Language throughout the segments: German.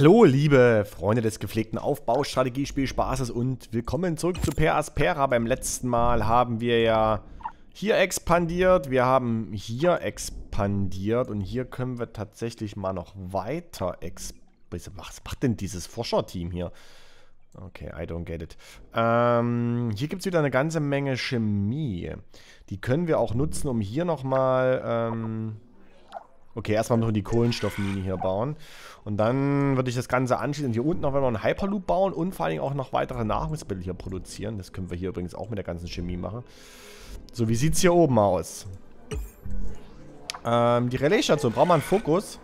Hallo, liebe Freunde des gepflegten Aufbaustrategiespielspaßes und willkommen zurück zu Per Aspera. Beim letzten Mal haben wir ja hier expandiert, wir haben hier expandiert und hier können wir tatsächlich mal noch weiter expandieren. Was macht denn dieses Forscherteam hier? Okay, I don't get it. Ähm, hier gibt es wieder eine ganze Menge Chemie. Die können wir auch nutzen, um hier nochmal... Ähm okay, erstmal noch die Kohlenstoffmine hier bauen. Und dann würde ich das Ganze anschließend hier unten noch einen Hyperloop bauen und vor allen Dingen auch noch weitere Nahrungsmittel hier produzieren. Das können wir hier übrigens auch mit der ganzen Chemie machen. So, wie sieht es hier oben aus? Ähm, die Relaisstation braucht man einen Fokus.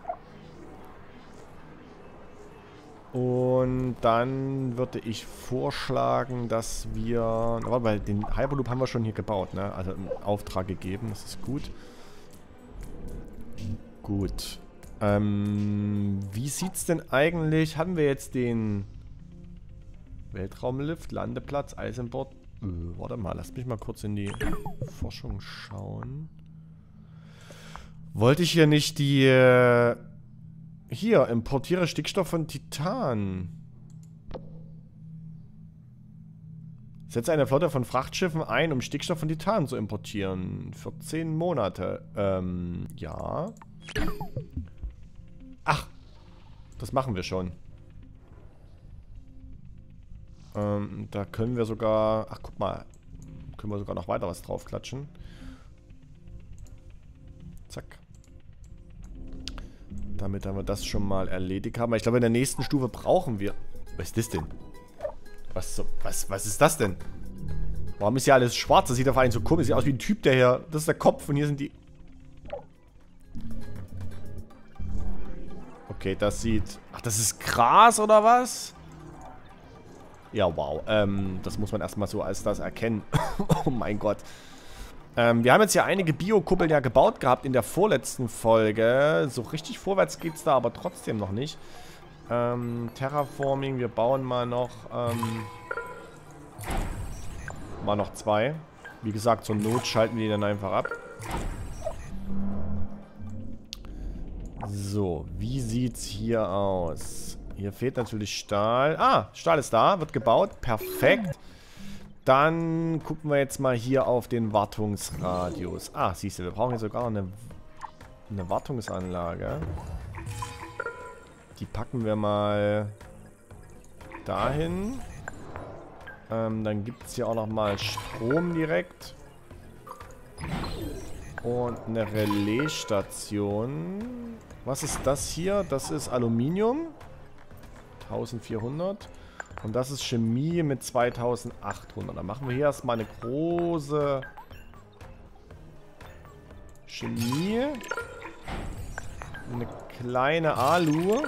Und dann würde ich vorschlagen, dass wir... warte mal, den Hyperloop haben wir schon hier gebaut, ne? Also einen Auftrag gegeben, das ist gut. Gut. Ähm, wie sieht's denn eigentlich... Hatten wir jetzt den Weltraumlift, Landeplatz, Eisimport? Äh, warte mal, lass mich mal kurz in die Forschung schauen. Wollte ich hier nicht die... Äh, hier, importiere Stickstoff von Titan. Setze eine Flotte von Frachtschiffen ein, um Stickstoff von Titan zu importieren. 14 Monate. Ähm, ja. Ach, das machen wir schon. Ähm, da können wir sogar... Ach, guck mal. Können wir sogar noch weiter was draufklatschen. Zack. Damit haben wir das schon mal erledigt haben. Ich glaube, in der nächsten Stufe brauchen wir... Was ist das denn? Was, was, was ist das denn? Warum ist hier alles schwarz? Das sieht auf einen so komisch. Sieht aus wie ein Typ, der hier... Das ist der Kopf und hier sind die... Okay, das sieht... Ach, das ist Gras oder was? Ja, wow. Ähm, das muss man erstmal so als das erkennen. oh mein Gott. Ähm, wir haben jetzt hier einige Biokuppeln ja gebaut gehabt in der vorletzten Folge. So richtig vorwärts geht es da aber trotzdem noch nicht. Ähm, Terraforming, wir bauen mal noch, ähm, mal noch zwei. Wie gesagt, zur Not schalten wir die dann einfach ab. So, wie sieht's hier aus? Hier fehlt natürlich Stahl. Ah, Stahl ist da, wird gebaut. Perfekt. Dann gucken wir jetzt mal hier auf den Wartungsradius. Ah, siehst du, wir brauchen hier sogar eine, eine Wartungsanlage. Die packen wir mal dahin. Ähm, dann gibt es hier auch nochmal Strom direkt. Und eine Relaisstation. Was ist das hier? Das ist Aluminium. 1400. Und das ist Chemie mit 2800. Dann machen wir hier erstmal eine große Chemie. Eine kleine Alu.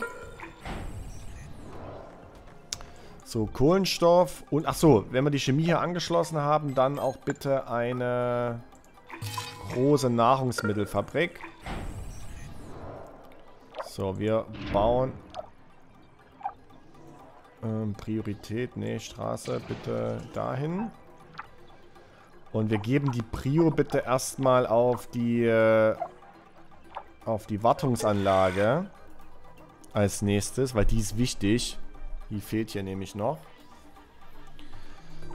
So, Kohlenstoff. Und, ach so, wenn wir die Chemie hier angeschlossen haben, dann auch bitte eine große Nahrungsmittelfabrik. So, wir bauen ähm, Priorität, nee, Straße, bitte dahin. Und wir geben die Prio bitte erstmal auf die, äh, auf die Wartungsanlage als nächstes, weil die ist wichtig. Die fehlt hier nämlich noch.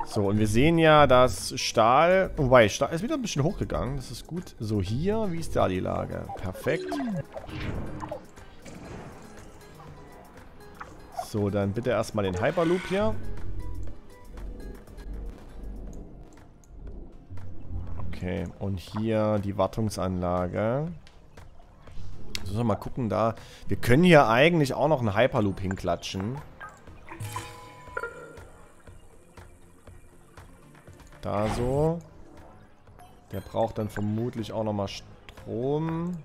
So, und wir sehen ja, dass Stahl... Wobei, Stahl ist wieder ein bisschen hochgegangen. Das ist gut. So, hier, wie ist da die Lage? Perfekt. So, dann bitte erstmal den Hyperloop hier. Okay, und hier die Wartungsanlage. So, wir mal gucken da. Wir können hier eigentlich auch noch einen Hyperloop hinklatschen. Da so. Der braucht dann vermutlich auch nochmal Strom.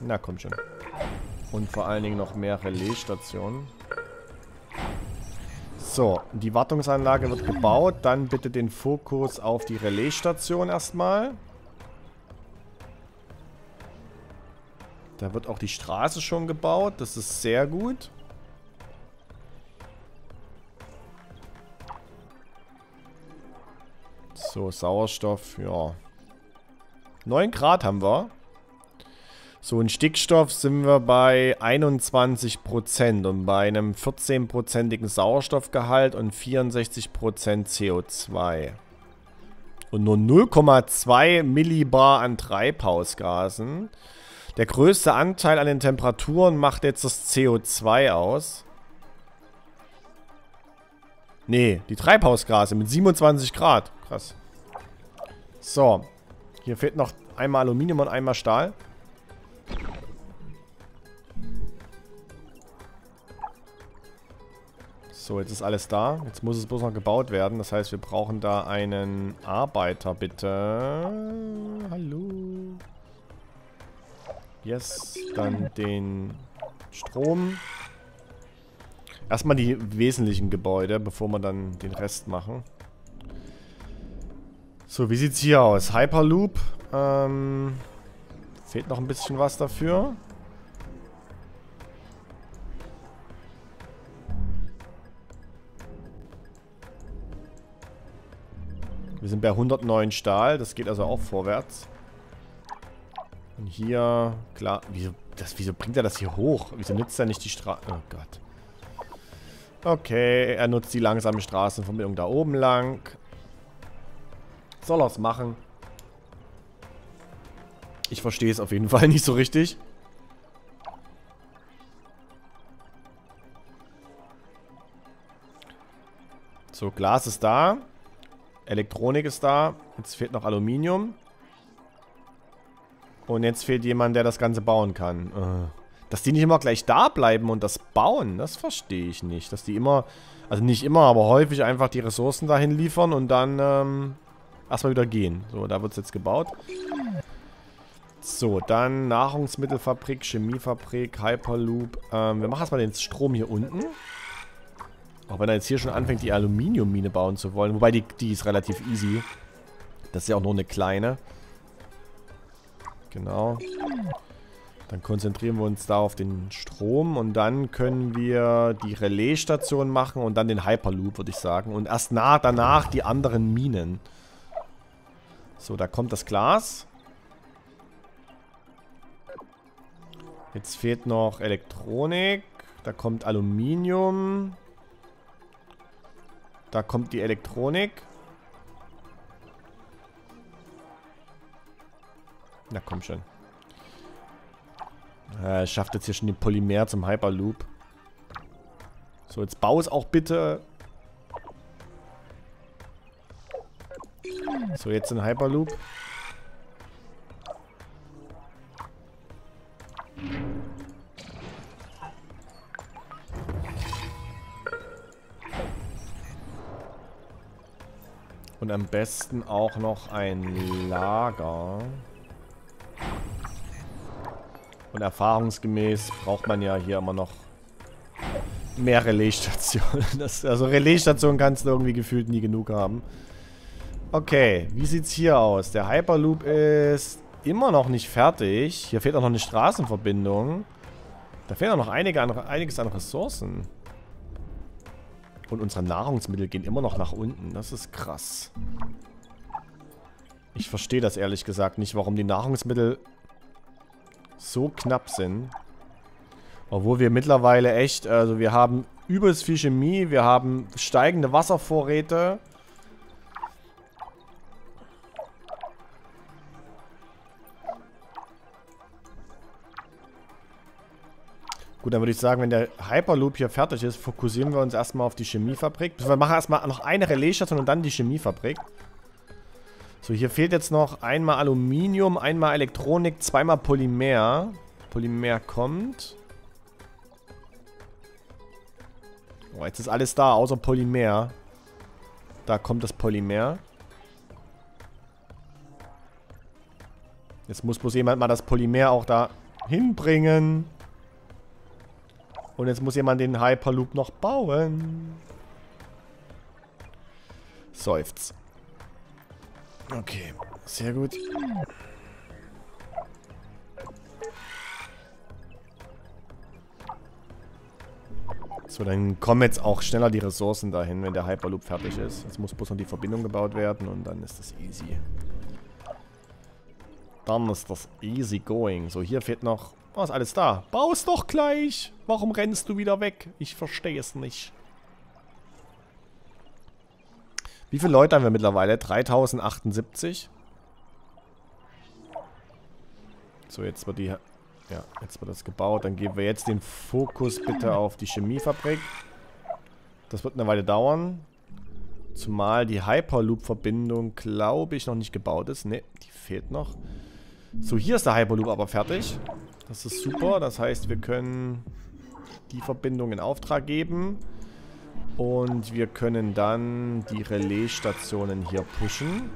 Na, komm schon. Und vor allen Dingen noch mehr Relaisstationen. So, die Wartungsanlage wird gebaut. Dann bitte den Fokus auf die Relaisstation erstmal. Da wird auch die Straße schon gebaut. Das ist sehr gut. So, Sauerstoff, ja. 9 Grad haben wir. So, in Stickstoff sind wir bei 21% und bei einem 14%igen Sauerstoffgehalt und 64% CO2. Und nur 0,2 Millibar an Treibhausgasen. Der größte Anteil an den Temperaturen macht jetzt das CO2 aus. Nee, die Treibhausgase mit 27 Grad. Krass. So. Hier fehlt noch einmal Aluminium und einmal Stahl. So, jetzt ist alles da. Jetzt muss es bloß noch gebaut werden. Das heißt, wir brauchen da einen Arbeiter, bitte. Hallo. Yes, dann den Strom. Erstmal die wesentlichen Gebäude, bevor wir dann den Rest machen. So, wie sieht's hier aus? Hyperloop. Ähm, fehlt noch ein bisschen was dafür. Wir sind bei 109 Stahl. Das geht also auch vorwärts. Und hier, klar, wieso, das, wieso bringt er das hier hoch? Wieso nutzt er nicht die Straße? Oh Gott. Okay, er nutzt die langsame Straßenverbindung da oben lang. Soll er es machen? Ich verstehe es auf jeden Fall nicht so richtig. So, Glas ist da. Elektronik ist da. Jetzt fehlt noch Aluminium. Und jetzt fehlt jemand, der das Ganze bauen kann. Äh. Dass die nicht immer gleich da bleiben und das bauen, das verstehe ich nicht. Dass die immer, also nicht immer, aber häufig einfach die Ressourcen dahin liefern und dann ähm, erstmal wieder gehen. So, da wird es jetzt gebaut. So, dann Nahrungsmittelfabrik, Chemiefabrik, Hyperloop. Ähm, wir machen erstmal den Strom hier unten. Auch wenn er jetzt hier schon anfängt, die Aluminiummine bauen zu wollen. Wobei, die, die ist relativ easy. Das ist ja auch nur eine kleine. Genau. Dann konzentrieren wir uns da auf den Strom und dann können wir die Relaisstation machen und dann den Hyperloop, würde ich sagen. Und erst nach, danach die anderen Minen. So, da kommt das Glas. Jetzt fehlt noch Elektronik. Da kommt Aluminium. Da kommt die Elektronik. Na komm schon. Er schafft jetzt hier schon den Polymer zum Hyperloop. So, jetzt bau es auch bitte. So, jetzt ein Hyperloop. Und am besten auch noch ein Lager. Und erfahrungsgemäß braucht man ja hier immer noch mehr Relaisstationen. also Relaisstationen kannst du irgendwie gefühlt nie genug haben. Okay, wie sieht's hier aus? Der Hyperloop ist immer noch nicht fertig. Hier fehlt auch noch eine Straßenverbindung. Da fehlt auch noch einige an, einiges an Ressourcen. Und unsere Nahrungsmittel gehen immer noch nach unten. Das ist krass. Ich verstehe das ehrlich gesagt nicht, warum die Nahrungsmittel so knapp sind. Obwohl wir mittlerweile echt, also wir haben übelst viel Chemie, wir haben steigende Wasservorräte. Gut, dann würde ich sagen, wenn der Hyperloop hier fertig ist, fokussieren wir uns erstmal auf die Chemiefabrik. Wir machen erstmal noch eine Relaisstation und dann die Chemiefabrik. So, hier fehlt jetzt noch einmal Aluminium, einmal Elektronik, zweimal Polymer. Polymer kommt. Oh, jetzt ist alles da, außer Polymer. Da kommt das Polymer. Jetzt muss bloß jemand mal das Polymer auch da hinbringen. Und jetzt muss jemand den Hyperloop noch bauen. Seufz. Okay, sehr gut. So, dann kommen jetzt auch schneller die Ressourcen dahin, wenn der Hyperloop fertig ist. Jetzt muss bloß noch die Verbindung gebaut werden und dann ist das easy. Dann ist das easy going. So, hier fehlt noch... Oh, ist alles da. Baus doch gleich. Warum rennst du wieder weg? Ich verstehe es nicht. Wie viele Leute haben wir mittlerweile? 3078. So, jetzt wird die... Ja, jetzt wird das gebaut. Dann geben wir jetzt den Fokus bitte auf die Chemiefabrik. Das wird eine Weile dauern. Zumal die Hyperloop-Verbindung, glaube ich, noch nicht gebaut ist. Ne, die fehlt noch. So, hier ist der Hyperloop aber fertig. Das ist super. Das heißt, wir können die Verbindung in Auftrag geben. Und wir können dann die Relaisstationen hier pushen.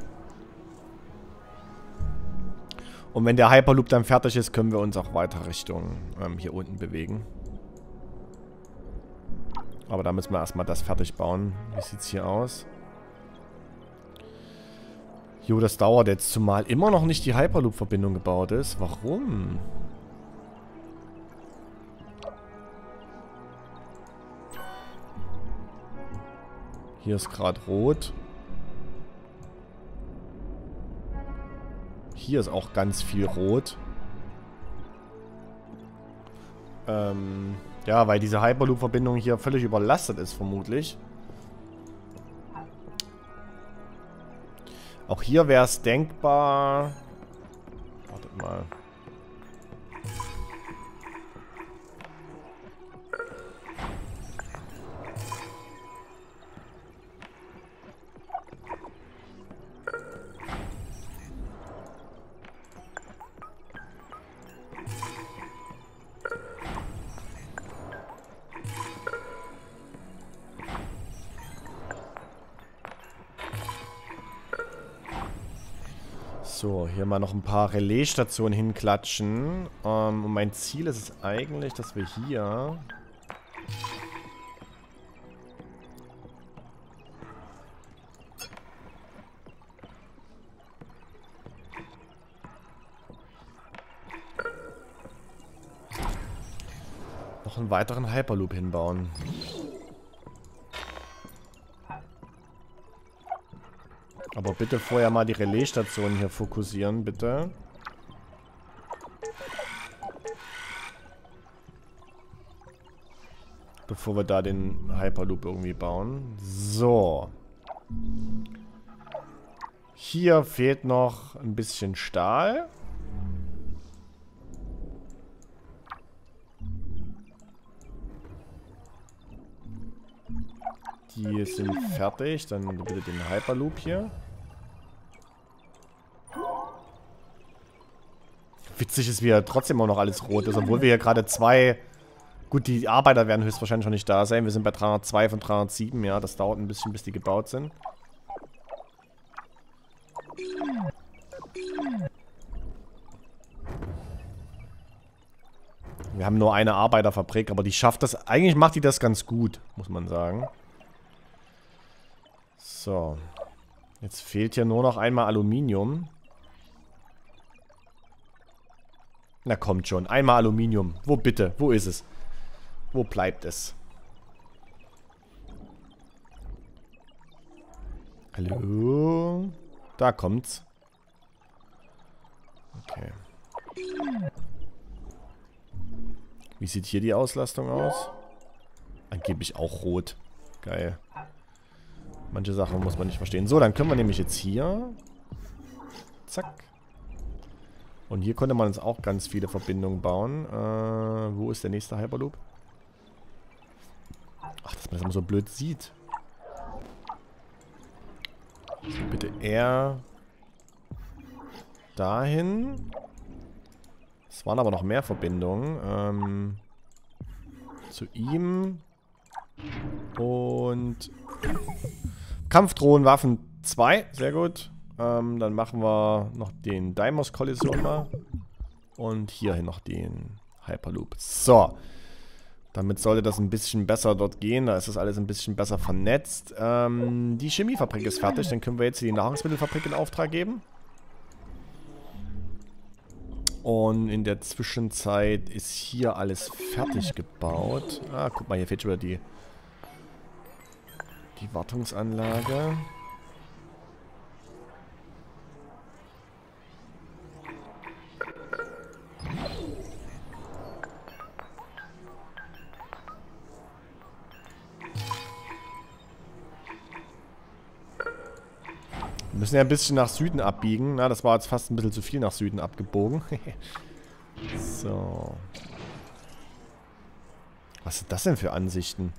Und wenn der Hyperloop dann fertig ist, können wir uns auch weiter Richtung ähm, hier unten bewegen. Aber da müssen wir erstmal das fertig bauen. Wie sieht es hier aus? Jo, das dauert jetzt, zumal immer noch nicht die Hyperloop-Verbindung gebaut ist. Warum? Hier ist gerade rot. Hier ist auch ganz viel rot. Ähm, ja, weil diese Hyperloop-Verbindung hier völlig überlastet ist, vermutlich. Auch hier wäre es denkbar... Wartet mal. Mal noch ein paar Relaisstationen hinklatschen. Ähm, und mein Ziel ist es eigentlich, dass wir hier... noch einen weiteren Hyperloop hinbauen. Aber bitte vorher mal die Relaisstation hier fokussieren, bitte. Bevor wir da den Hyperloop irgendwie bauen. So. Hier fehlt noch ein bisschen Stahl. Die sind fertig. Dann bitte den Hyperloop hier. Witzig ist, wie ja trotzdem auch noch alles rot ist, obwohl wir hier gerade zwei... Gut, die Arbeiter werden höchstwahrscheinlich noch nicht da sein. Wir sind bei 302 von 307, ja. Das dauert ein bisschen, bis die gebaut sind. Wir haben nur eine Arbeiterfabrik, aber die schafft das... Eigentlich macht die das ganz gut, muss man sagen. So. Jetzt fehlt hier nur noch einmal Aluminium. Na kommt schon. Einmal Aluminium. Wo bitte? Wo ist es? Wo bleibt es? Hallo? Da kommt's. Okay. Wie sieht hier die Auslastung aus? Angeblich auch rot. Geil. Manche Sachen muss man nicht verstehen. So, dann können wir nämlich jetzt hier... Zack. Und hier konnte man uns auch ganz viele Verbindungen bauen. Äh, wo ist der nächste Hyperloop? Ach, dass man das immer so blöd sieht. So, bitte er dahin. Es waren aber noch mehr Verbindungen. Ähm, zu ihm. Und Kampfdrohnenwaffen 2. Sehr gut. Ähm, dann machen wir noch den Deimos-Kollision mal. Und hierhin noch den Hyperloop. So. Damit sollte das ein bisschen besser dort gehen. Da ist das alles ein bisschen besser vernetzt. Ähm, die Chemiefabrik ist fertig. Dann können wir jetzt die Nahrungsmittelfabrik in Auftrag geben. Und in der Zwischenzeit ist hier alles fertig gebaut. Ah, guck mal, hier fehlt schon wieder die, die Wartungsanlage. Müssen ja ein bisschen nach Süden abbiegen. Na, das war jetzt fast ein bisschen zu viel nach Süden abgebogen. so. Was sind das denn für Ansichten?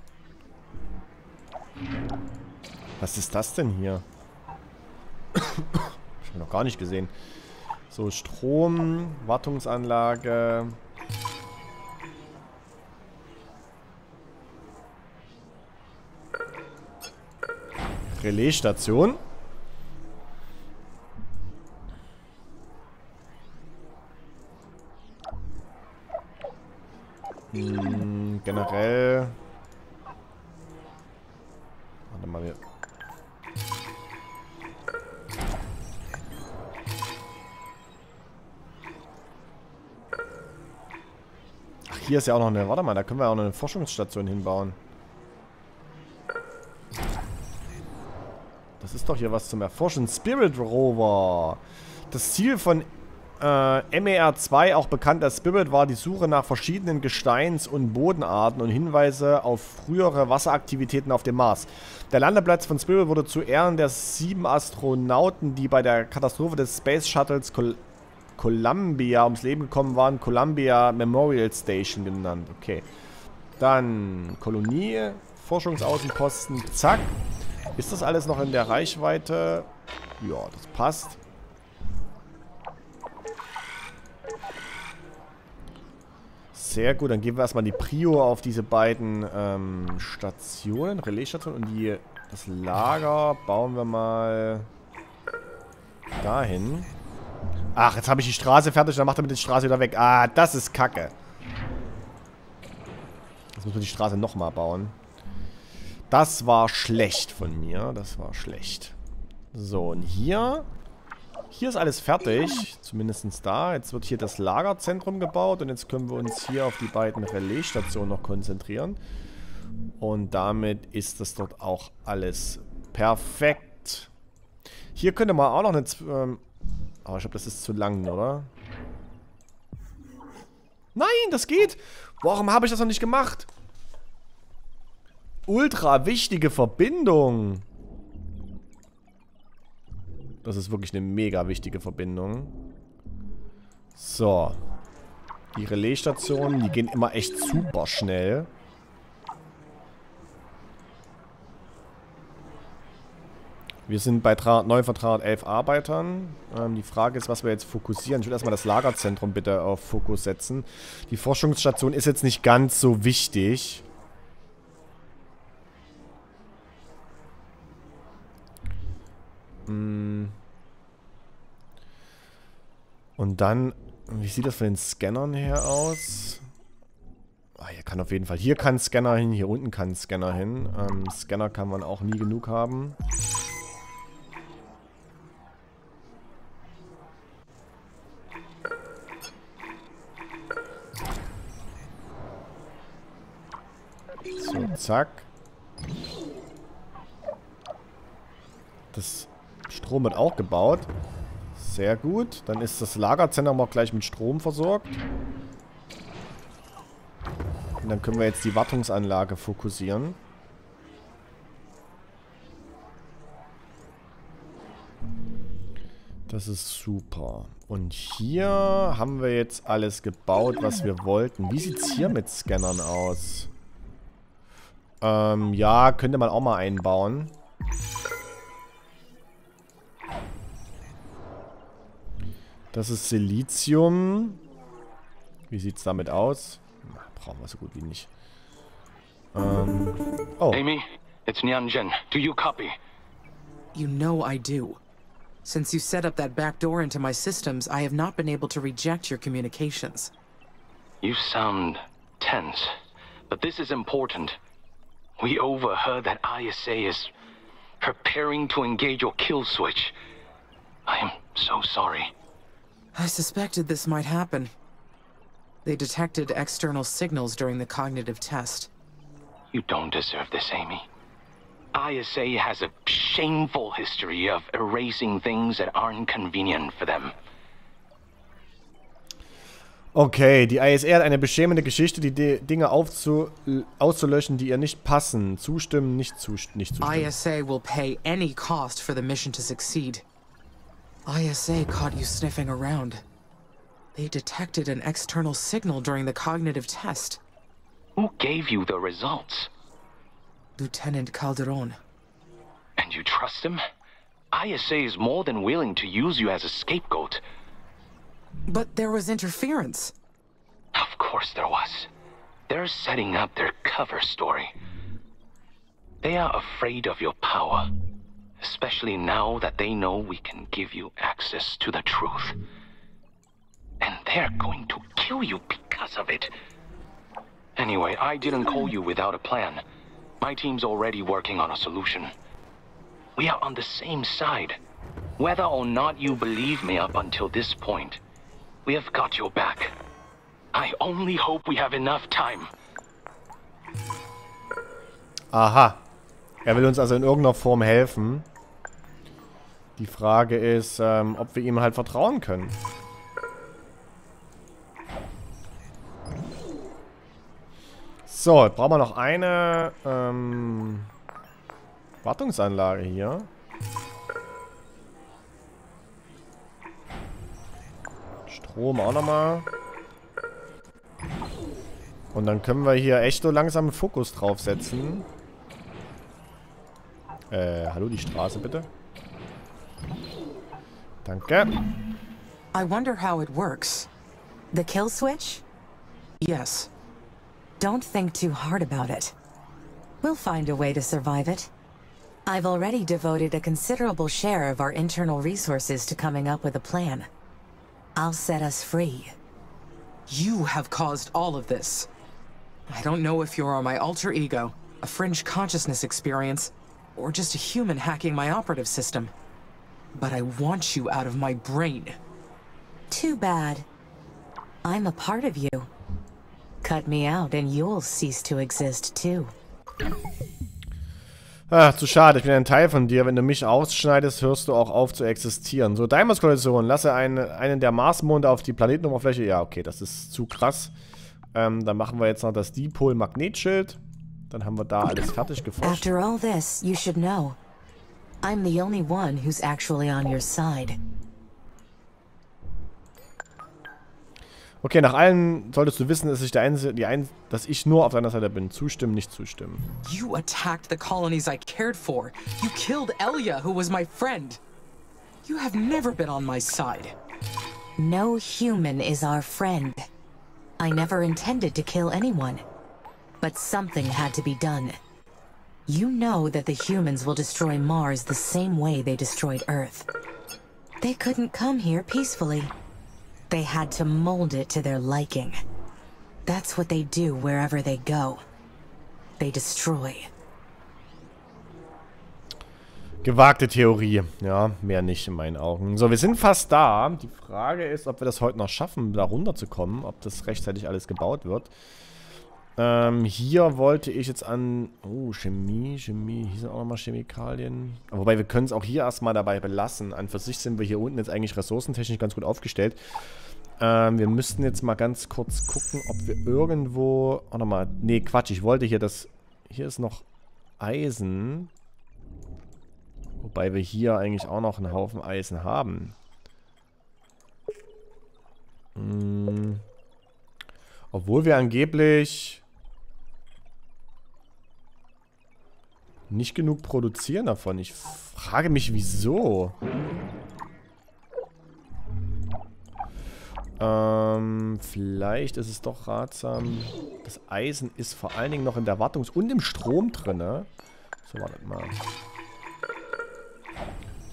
Was ist das denn hier? ich habe noch gar nicht gesehen. So, Strom, Wartungsanlage. Relaisstation. Hm, generell... Warte mal, wir... Ach, hier ist ja auch noch eine... Warte mal, da können wir auch noch eine Forschungsstation hinbauen. Das ist doch hier was zum Erforschen. Spirit Rover. Das Ziel von äh, MER2, auch bekannt als Spirit, war die Suche nach verschiedenen Gesteins- und Bodenarten und Hinweise auf frühere Wasseraktivitäten auf dem Mars. Der Landeplatz von Spirit wurde zu Ehren der sieben Astronauten, die bei der Katastrophe des Space Shuttles Col Columbia ums Leben gekommen waren, Columbia Memorial Station genannt. Okay. Dann Kolonie, Forschungsaußenposten, zack. Ist das alles noch in der Reichweite? Ja, das passt. Sehr gut, dann geben wir erstmal die Prio auf diese beiden ähm, Stationen, Relaisstationen und die, das Lager bauen wir mal dahin. Ach, jetzt habe ich die Straße fertig, dann macht er mit der Straße wieder weg. Ah, das ist kacke. Jetzt müssen wir die Straße nochmal bauen. Das war schlecht von mir. Das war schlecht. So, und hier hier ist alles fertig, zumindest da. Jetzt wird hier das Lagerzentrum gebaut und jetzt können wir uns hier auf die beiden Relaisstationen noch konzentrieren. Und damit ist das dort auch alles perfekt. Hier könnte man auch noch eine... Ähm, aber ich glaube, das ist zu lang, oder? Nein, das geht! Warum habe ich das noch nicht gemacht? Ultra wichtige Verbindung. Das ist wirklich eine mega wichtige Verbindung. So. Die Relaisstationen, die gehen immer echt super schnell. Wir sind bei 309 von 311 Arbeitern. Ähm, die Frage ist, was wir jetzt fokussieren. Ich will erstmal das Lagerzentrum bitte auf Fokus setzen. Die Forschungsstation ist jetzt nicht ganz so wichtig. Und dann, wie sieht das von den Scannern her aus? Ah, hier kann auf jeden Fall, hier kann Scanner hin, hier unten kann Scanner hin. Ähm, Scanner kann man auch nie genug haben. So, zack. Das Strom wird auch gebaut. Sehr gut. Dann ist das Lagerzentrum auch gleich mit Strom versorgt. Und dann können wir jetzt die Wartungsanlage fokussieren. Das ist super. Und hier haben wir jetzt alles gebaut, was wir wollten. Wie sieht es hier mit Scannern aus? Ähm, ja, könnte man auch mal einbauen. Das ist Silizium. Wie sieht es damit aus? Na, brauchen wir so gut wie nicht. Ähm. Oh. Amy, it's Nianjin. Do you copy? You know I do. Since you set up that back door into my systems, I have not been able to reject your communications. You sound tense, but this is important. We overheard that ISA is preparing to engage your kill switch. I am so sorry. I suspected this might happen. They detected external signals during the cognitive test. You don't deserve this, Amy. ISA has a shameful history of erasing things that aren't convenient for them. Okay, die ISR hat eine beschämende Geschichte, die Dinge aufzu auszulöschen, die ihr nicht passen. Zustimmen, nicht, zus nicht zustimmen. ISA will pay any cost for the mission to succeed. ISA caught you sniffing around. They detected an external signal during the cognitive test. Who gave you the results? Lieutenant Calderon. And you trust him? ISA is more than willing to use you as a scapegoat. But there was interference. Of course there was. They're setting up their cover story. They are afraid of your power. Especially now that they know we can give you access to the truth. And they're going to kill you because of it. Anyway, I didn't call you without a plan. My team's already working on a solution. We are on the same side. Whether or not you believe me up until this point, we have got your back. I only hope we have enough time. Aha. Er will uns also in irgendeiner Form helfen. Die Frage ist, ähm, ob wir ihm halt vertrauen können. So, jetzt brauchen wir noch eine ähm, Wartungsanlage hier. Strom auch nochmal. Und dann können wir hier echt so langsam Fokus draufsetzen. Äh, hallo, die Straße bitte. Danke. I wonder how it works. The kill switch? Yes. Don't think too hard about it. We'll find a way to survive it. I've already devoted a considerable share of our internal resources to coming up with a plan. I'll set us free. You have caused all of this. I don't know if you're my alter ego, a fringe consciousness experience, or just a human hacking my operative system. But I want you out of my brain. Too bad. I'm a part of you. Cut me out and you'll cease to exist too. Ah, zu schade. Ich bin ein Teil von dir. Wenn du mich ausschneidest, hörst du auch auf zu existieren. So, Daimos-Kollision. Lasse einen, einen der Marsmonde auf die Planetenoberfläche. Ja, okay, das ist zu krass. Ähm, dann machen wir jetzt noch das Dipol-Magnetschild. Dann haben wir da alles fertig geforscht. After all this, you should know. I'm the only one who's actually on your side. Okay, nach allen solltest du wissen, dass ich, der Einzige, die ein, dass ich nur auf deiner Seite bin. Zustimmen, nicht zustimmen. You attacked the colonies I cared for. You killed Elia, who was my friend. You have never been on my side. No human is our friend. I never intended to kill anyone. But something had to be done. You know that the humans will destroy Mars the same way they destroyed Earth. They couldn't come here peacefully. They had to mold it to their liking. That's what they do wherever they go. They destroy. Gewagte Theorie. Ja, mehr nicht in meinen Augen. So, wir sind fast da. Die Frage ist, ob wir das heute noch schaffen, da runterzukommen. Ob das rechtzeitig alles gebaut wird. Ähm, hier wollte ich jetzt an... Oh, Chemie, Chemie. Hier sind auch nochmal Chemikalien. Wobei, wir können es auch hier erstmal dabei belassen. An für sich sind wir hier unten jetzt eigentlich ressourcentechnisch ganz gut aufgestellt. Ähm, wir müssten jetzt mal ganz kurz gucken, ob wir irgendwo... Oh, nochmal. Nee, Quatsch. Ich wollte hier das... Hier ist noch Eisen. Wobei wir hier eigentlich auch noch einen Haufen Eisen haben. Hm. Obwohl wir angeblich nicht genug produzieren davon. Ich frage mich, wieso. Ähm, vielleicht ist es doch ratsam. Das Eisen ist vor allen Dingen noch in der Wartungs- und im Strom drin, ne? So, wartet mal.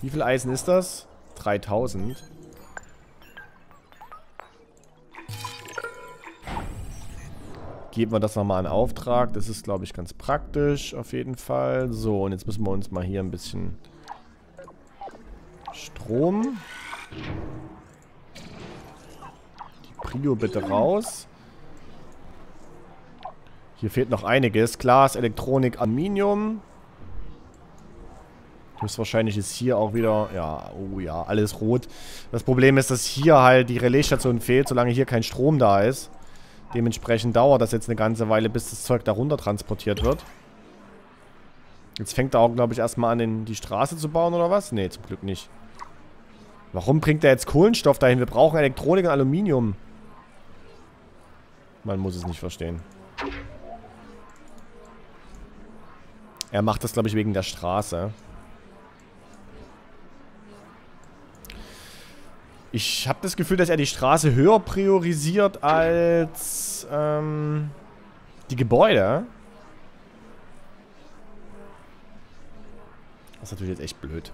Wie viel Eisen ist das? 3000. Geben wir das nochmal in Auftrag. Das ist, glaube ich, ganz praktisch auf jeden Fall. So, und jetzt müssen wir uns mal hier ein bisschen Strom. Die Prio bitte raus. Hier fehlt noch einiges. Glas, Elektronik, Aluminium. Höchstwahrscheinlich ist hier auch wieder, ja, oh ja, alles rot. Das Problem ist, dass hier halt die Relaisstation fehlt, solange hier kein Strom da ist. Dementsprechend dauert das jetzt eine ganze Weile, bis das Zeug da runter transportiert wird. Jetzt fängt er auch, glaube ich, erstmal an, den, die Straße zu bauen oder was? Nee, zum Glück nicht. Warum bringt er jetzt Kohlenstoff dahin? Wir brauchen Elektronik und Aluminium. Man muss es nicht verstehen. Er macht das, glaube ich, wegen der Straße. Ich habe das Gefühl, dass er die Straße höher priorisiert als ähm, die Gebäude. Das ist natürlich jetzt echt blöd.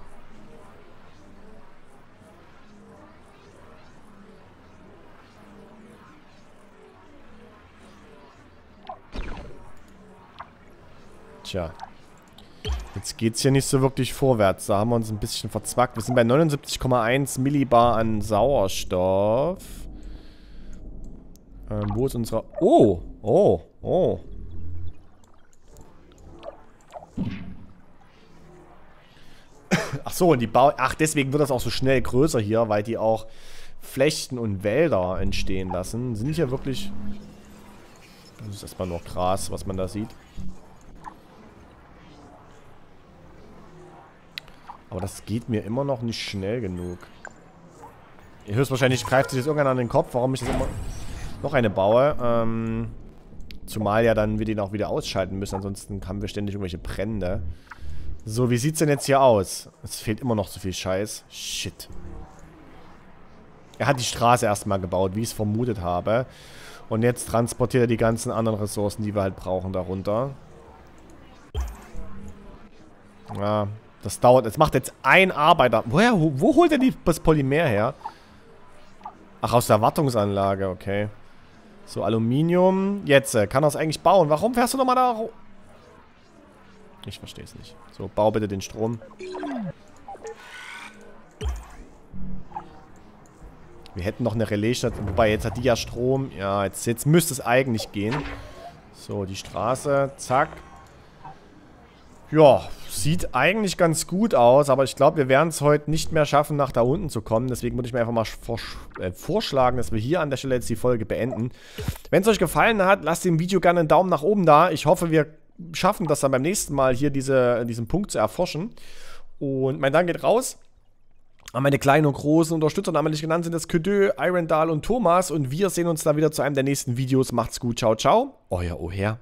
Tja. Jetzt geht es hier nicht so wirklich vorwärts. Da haben wir uns ein bisschen verzwackt. Wir sind bei 79,1 Millibar an Sauerstoff. Ähm, wo ist unsere... Oh! Oh! Oh! Ach so, und die Bau... Ach, deswegen wird das auch so schnell größer hier, weil die auch Flechten und Wälder entstehen lassen. Sind hier wirklich... Das ist erstmal nur Gras, was man da sieht. Aber das geht mir immer noch nicht schnell genug. Höchstwahrscheinlich greift sich jetzt irgendwann an den Kopf, warum ich das immer noch eine baue. Ähm, zumal ja dann wir den auch wieder ausschalten müssen, ansonsten haben wir ständig irgendwelche Brände. So, wie sieht's denn jetzt hier aus? Es fehlt immer noch zu viel Scheiß. Shit. Er hat die Straße erstmal gebaut, wie ich es vermutet habe. Und jetzt transportiert er die ganzen anderen Ressourcen, die wir halt brauchen, darunter. Ja, das dauert. Es macht jetzt ein Arbeiter. Woher, wo, wo holt er das Polymer her? Ach, aus der Wartungsanlage, okay. So, Aluminium. Jetzt, äh, kann er es eigentlich bauen. Warum fährst du nochmal da... Ich verstehe es nicht. So, bau bitte den Strom. Wir hätten noch eine Relaisstadt. Wobei, jetzt hat die ja Strom. Ja, jetzt, jetzt müsste es eigentlich gehen. So, die Straße. Zack. Ja, sieht eigentlich ganz gut aus, aber ich glaube, wir werden es heute nicht mehr schaffen, nach da unten zu kommen. Deswegen würde ich mir einfach mal vors äh, vorschlagen, dass wir hier an der Stelle jetzt die Folge beenden. Wenn es euch gefallen hat, lasst dem Video gerne einen Daumen nach oben da. Ich hoffe, wir schaffen das dann beim nächsten Mal hier diese, diesen Punkt zu erforschen. Und mein Dank geht raus an meine kleinen und großen Unterstützer, namentlich genannt sind das Ködö, Irondal und Thomas. Und wir sehen uns da wieder zu einem der nächsten Videos. Macht's gut, ciao, ciao. Euer Oher.